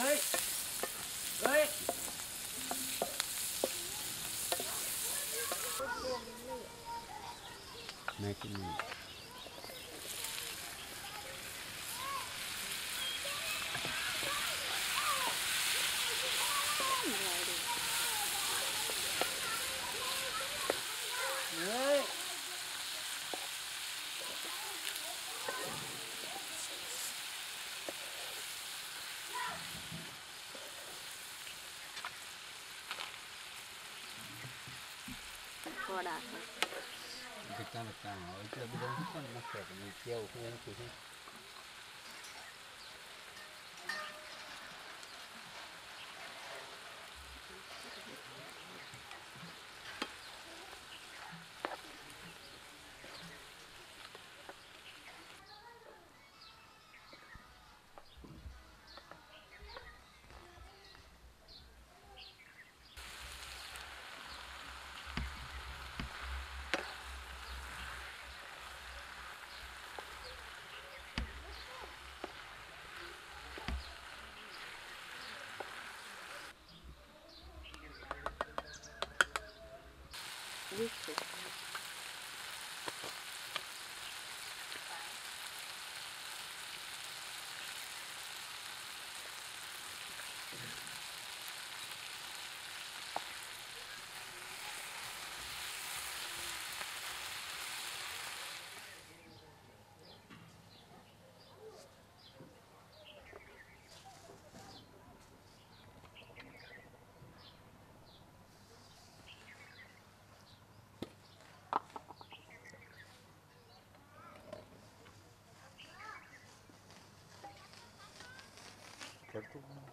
ơi ơi này cái ดาเด็กจ้างเด็กจ้างเอาเจ้าไปเดินทุกคนมาเกิดมีเที่ยวเพื่อนคือที่ alto, no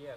Iya,